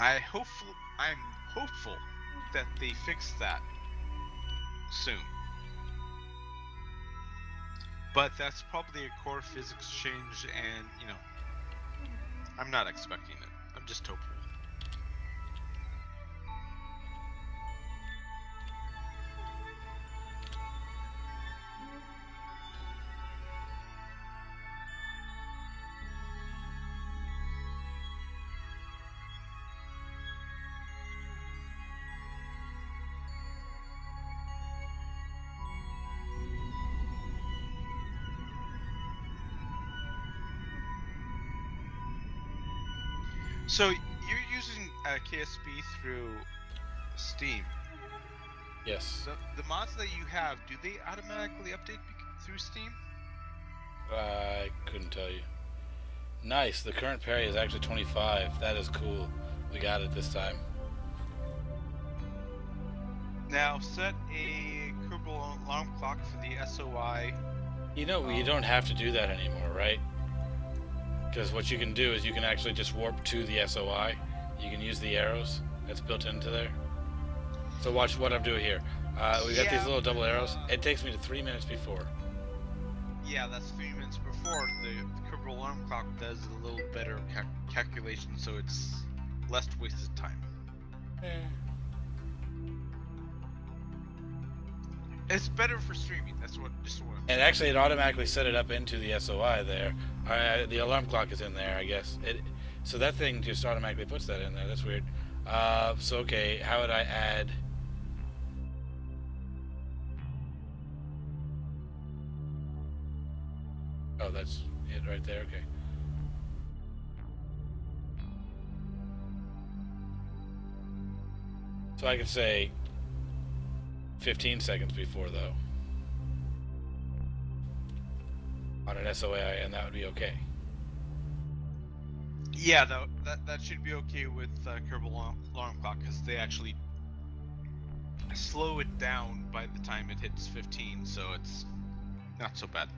I hopeful I'm hopeful that they fix that soon. But that's probably a core physics change, and you know, I'm not expecting it. I'm just hopeful. So you're using uh, KSP through Steam. Yes. So the mods that you have, do they automatically update through Steam? I couldn't tell you. Nice. The current parry is actually 25. That is cool. We got it this time. Now set a Kerbal alarm clock for the SOI. You know, you don't have to do that anymore, right? Because what you can do is you can actually just warp to the SOI. You can use the arrows that's built into there. So watch what I'm doing here. Uh, we got Yeah, these little double arrows. It takes me to three minutes before. Yeah, that's three minutes before. The, the Kerbal alarm clock does a little better ca- calculation, so it's less wasted time. It's better for streaming. That's what just what. And actually, it automatically set it up into the SOI there. Uh, the alarm clock is in there, I guess. It, so that thing just automatically puts that in there. That's weird. Uh, so okay, how would I add? Oh, that's it right there. Okay. So I can say 15 seconds before though. On an SOI, and that would be okay. Yeah, though that that should be okay with uh, Kerbal alarm, alarm clock because they actually slow it down by the time it hits 15, so it's not so bad.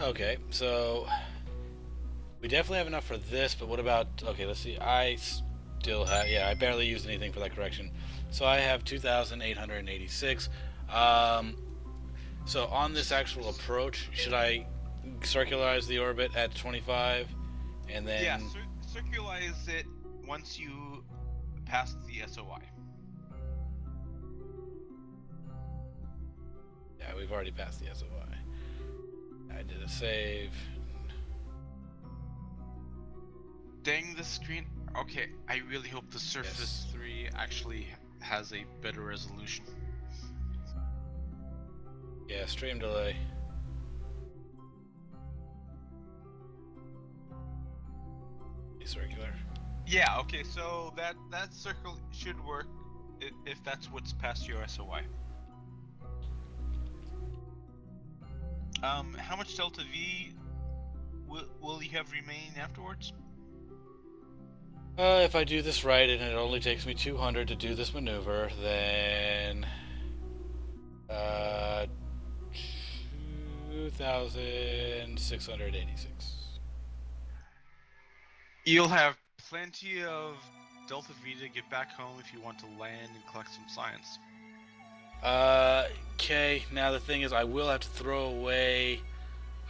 Okay, so we definitely have enough for this, but what about? Okay, let's see. I still have. Yeah, I barely used anything for that correction, so I have 2,886. Um, so on this actual approach, should I circularize the orbit at 25, and then? yeah, cir- circularize it once you pass the SOI. Yeah, we've already passed the SOI. I did a save. Dang the screen. Okay, I really hope the Surface 3 actually has a better resolution. Yeah, stream delay. Circular. Yeah, okay, so that that circle should work if that's what's past your SOI. Um, how much delta V will, will you have remaining afterwards? Uh, if I do this right and it only takes me 200 to do this maneuver, then uh, 2,686. You'll have plenty of delta V to get back home if you want to land and collect some science. Uh, okay. Now the thing is, I will have to throw away.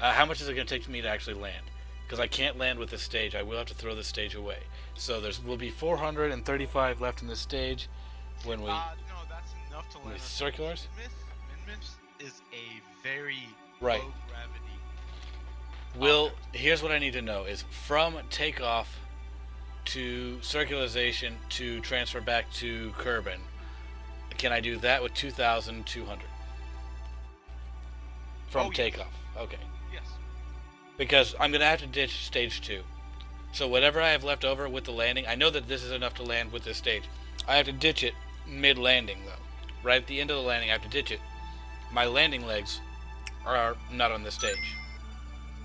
Uh, how much is it going to take me to actually land? Because I can't land with this stage. I will have to throw this stage away. So there's will be 435 left in this stage when we. Uh, no, that's enough to land. Circulars? Minmus, is a very Right. low gravity. Will here's what I need to know is from takeoff to circularization to transfer back to Kerbin. Can I do that with 2,200? From Oh, yes. takeoff. Okay. Yes. Because I'm gonna have to ditch stage two. So whatever I have left over with the landing, I know that this is enough to land with this stage. I have to ditch it mid-landing though. Right at the end of the landing, I have to ditch it. My landing legs are not on this stage.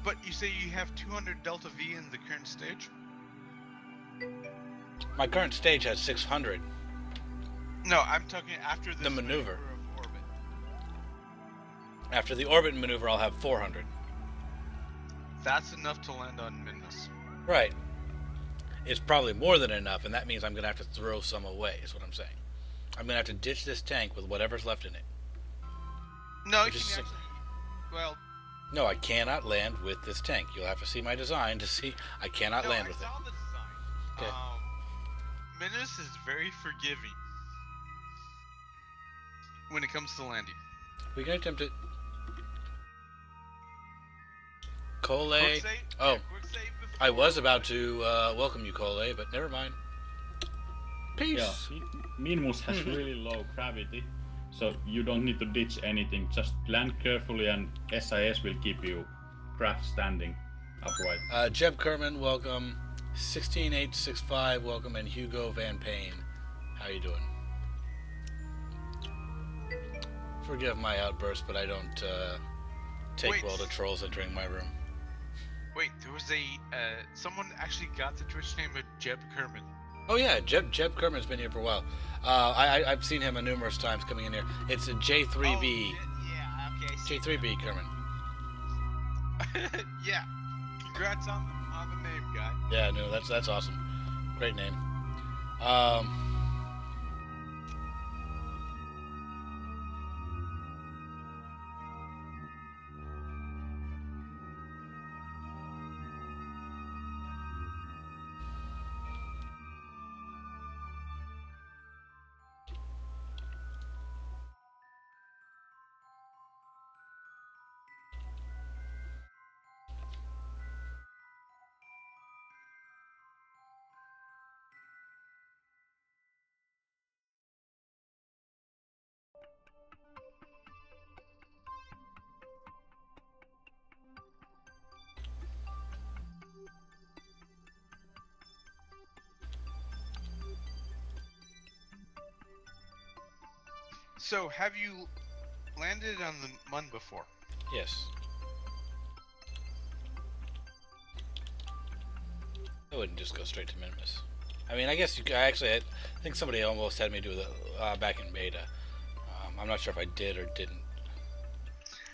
But you say you have 200 delta V in the current stage? My current stage has 600. No, I'm talking after this The maneuver. orbit. After the orbit maneuver, I'll have 400. That's enough to land on Minmus. Right. It's probably more than enough, and that means I'm going to have to throw some away, is what I'm saying. I'm going to have to ditch this tank with whatever's left in it. No, you can actually. Well, No, I cannot land with this tank. You'll have to see my design to see I cannot no, land I with it. I saw the design. Okay. Um, Minmus is very forgiving when it comes to landing. We can attempt it. Cole. Quick save? Oh, Yeah, quick save I was about to uh, welcome you, Cole, but never mind. Peace. Yeah, Minmus has Mhm. really low gravity, so you don't need to ditch anything. Just land carefully, and SAS will keep you craft standing upright. Uh, Jeb Kerman, welcome. 16865, welcome, and Hugo Van Payne. How you doing? Forgive my outburst, but I don't uh, take Wait. well to trolls entering my room. Wait, there was a uh, someone actually got the Twitch name of Jeb Kerman. Oh yeah, Jeb Jeb Kerman's been here for a while. Uh, I, I I've seen him a numerous times coming in here. It's a J3B. Oh, shit, yeah, okay. I see. J3B Kerman. yeah. Congrats on on the name, guy. Yeah, no, that's that's awesome. Great name. Um, So, have you landed on the Mun before? yes. I wouldn't just go straight to Minimus. I mean, I guess you. I actually, I think somebody almost had me do the uh, back in beta. Um, I'm not sure if I did or didn't.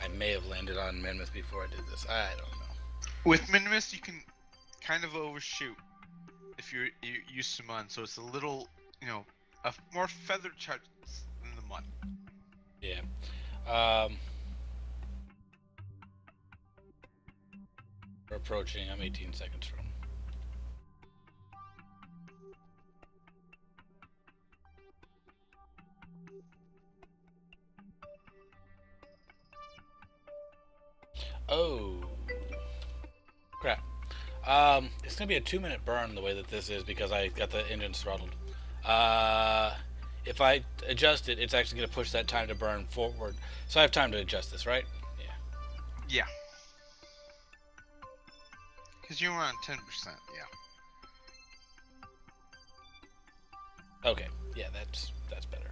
I may have landed on Minimus before I did this. I don't know. With Minimus, you can kind of overshoot if you're you used to Mun, so it's a little, you know, a more feathered chart Mun. Yeah. Um, we're approaching. I'm 18 seconds from. Oh. Crap. Um, it's gonna be a two-minute burn the way that this is because I got the engines throttled. Uh, if I adjust it, it's actually gonna push that time to burn forward. So I have time to adjust this, right? Yeah. Yeah. Because you were on 10%, yeah. Okay. Yeah, that's that's better.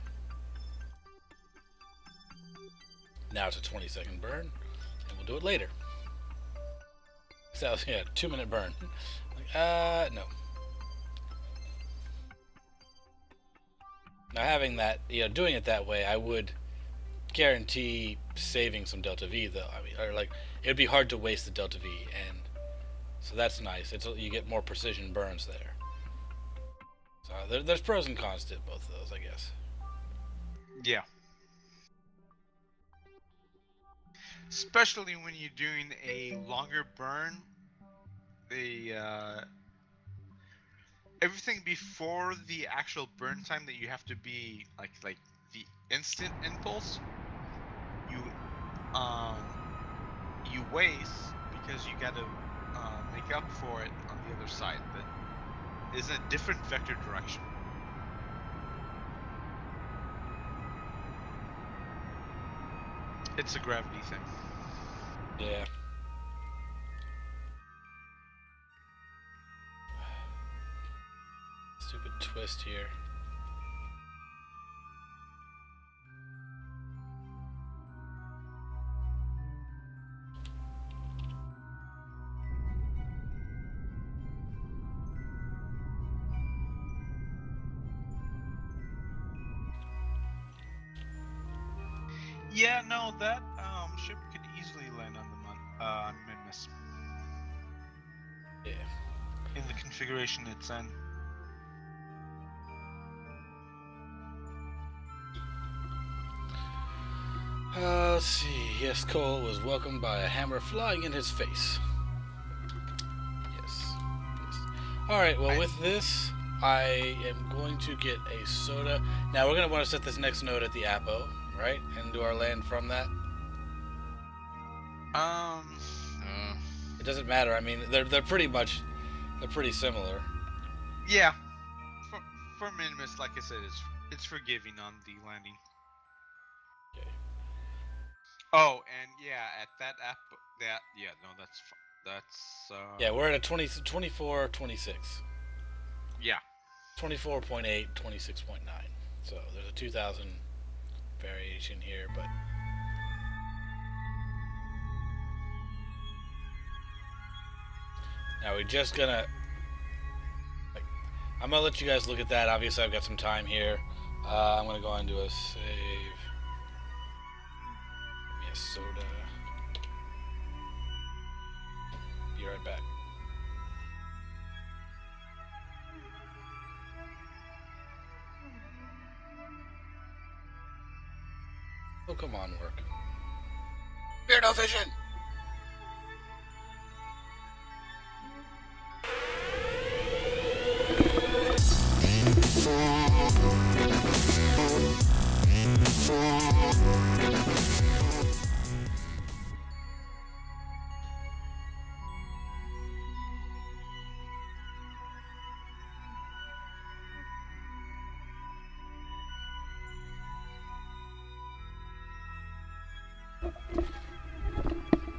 Now it's a 20 second burn, and we'll do it later. So that was yeah, two minute burn. Like, uh, no. Now having that, you know, doing it that way, I would guarantee saving some delta V though. I mean, or like it'd be hard to waste the delta V, and so that's nice. It's you get more precision burns there. So there, there's pros and cons to both of those, I guess. Yeah. Especially when you're doing a longer burn, the uh, everything before the actual burn time that you have to be like like the instant impulse, you um you waste because you got to uh, make up for it on the other side. That is a different vector direction. It's a gravity thing. Yeah. Here. Yeah, no, that um ship could easily land on the mon- uh, on Minmus Yeah. in the configuration it's in. Let's see. Yes, Cole was welcomed by a hammer flying in his face. Yes. yes. All right. Well, I- with this, I am going to get a soda. Now we're gonna want to set this next node at the Apo, right, and do our land from that. Um, uh, It doesn't matter. I mean, they're they're pretty much they're pretty similar. yeah. For for Minimus, like I said, it's it's forgiving on the landing. Oh, and yeah, at that app, that yeah, no, that's that's uh, Yeah, we're at a 20, 24, 26. yeah. 24.8, 26.9. So there's a 2,000 variation here, but now we're just gonna. Like, I'm gonna let you guys look at that. Obviously, I've got some time here. Uh, I'm gonna go on and do a save. Soda. Be right back. Oh, come on, work. Beardo Vision!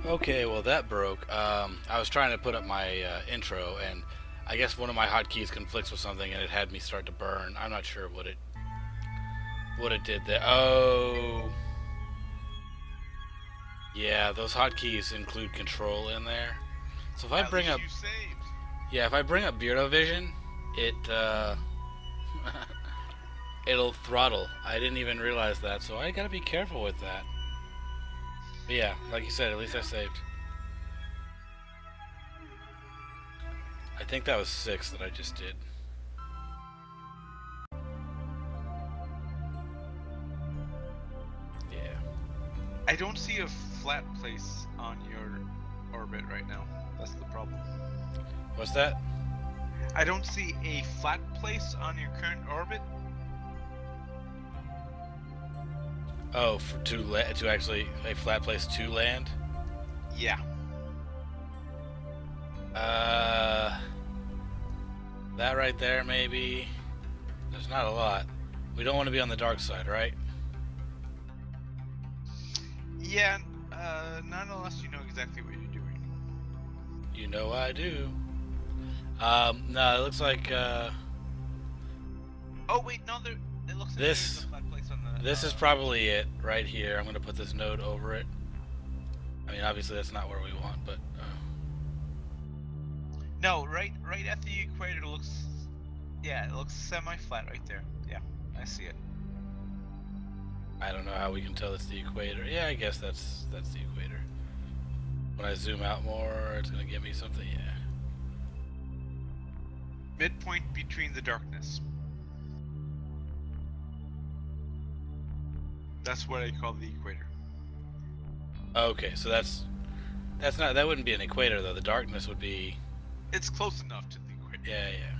Okay, well that broke. Um, I was trying to put up my uh, intro, and I guess one of my hotkeys conflicts with something, and it had me start to burn. I'm not sure what it what it did there. Oh, yeah, those hotkeys include control in there. So if I At bring up yeah, if I bring up Beardo Vision, it uh, it'll throttle. I didn't even realize that, so I gotta be careful with that. But yeah, like you said, at least I saved. I think that was six that I just did. Yeah. I don't see a flat place on your orbit right now. That's the problem. What's that? I don't see a flat place on your current orbit. Oh, for to la- to actually a flat place to land. Yeah. Uh, that right there, maybe. There's not a lot. We don't want to be on the dark side, right? Yeah, uh, not unless you know exactly what you're doing. You know I do. Um, no, it looks like uh, Oh wait, no, there. It looks like This- this is probably it right here. I'm gonna put this node over it. I mean, obviously that's not where we want, but uh, No, right, right at the equator looks. Yeah, it looks semi-flat right there. Yeah, I see it. I don't know how we can tell it's the equator. Yeah, I guess that's that's the equator. When I zoom out more, it's gonna give me something. Yeah. Midpoint between the darkness. That's what I call the equator. Okay, so that's that's not that wouldn't be an equator though. The darkness would be It's close enough to the equator. yeah yeah.